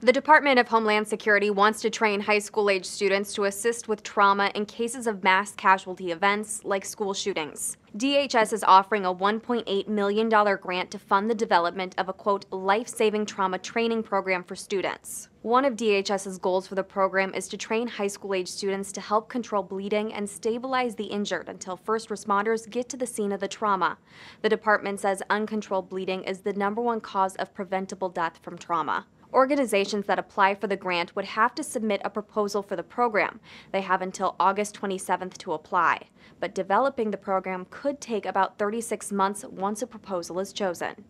The Department of Homeland Security wants to train high school age students to assist with trauma in cases of mass casualty events like school shootings. DHS is offering a $1.8 million grant to fund the development of a quote, life saving trauma training program for students. One of DHS's goals for the program is to train high school age students to help control bleeding and stabilize the injured until first responders get to the scene of the trauma. The department says uncontrolled bleeding is the number one cause of preventable death from trauma. Organizations that apply for the grant would have to submit a proposal for the program. They have until August 27th to apply. But developing the program could take about 36 months once a proposal is chosen.